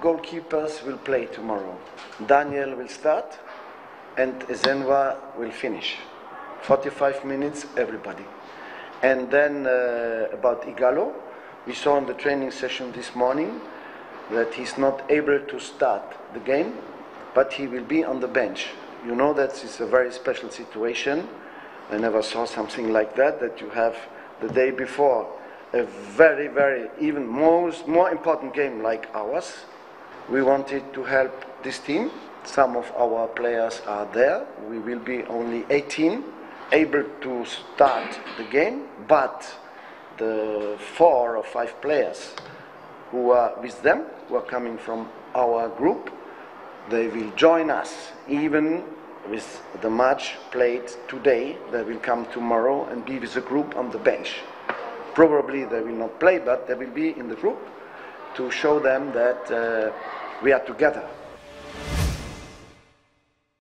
goalkeepers will play tomorrow. Daniel will start and Ezenwa will finish. 45 minutes, everybody. And then uh, about Ighalo, we saw in the training session this morning that he's not able to start the game, but he will be on the bench. You know that it's a very special situation. I never saw something like that, that you have the day before a very, very, even most, more important game like ours. We wanted to help this team. Some of our players are there. We will be only 18 able to start the game, but the four or five players who are with them, who are coming from our group, they will join us even with the match played today. They will come tomorrow and be with the group on the bench. Probably they will not play, but they will be in the group to show them that uh, we are together.